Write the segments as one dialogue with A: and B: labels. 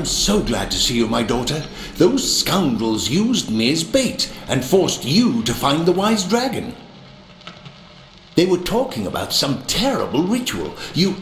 A: I'm so glad to see you, my daughter. Those scoundrels used me as bait and forced you to find the wise dragon. They were talking about some terrible ritual. You.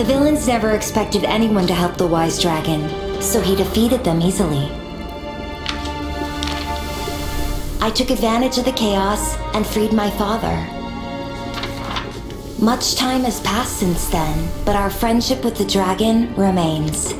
B: The
C: villains never expected anyone to help the Wise Dragon, so he defeated them easily. I took advantage of the chaos and freed my father. Much time has passed since then, but our friendship with the dragon remains.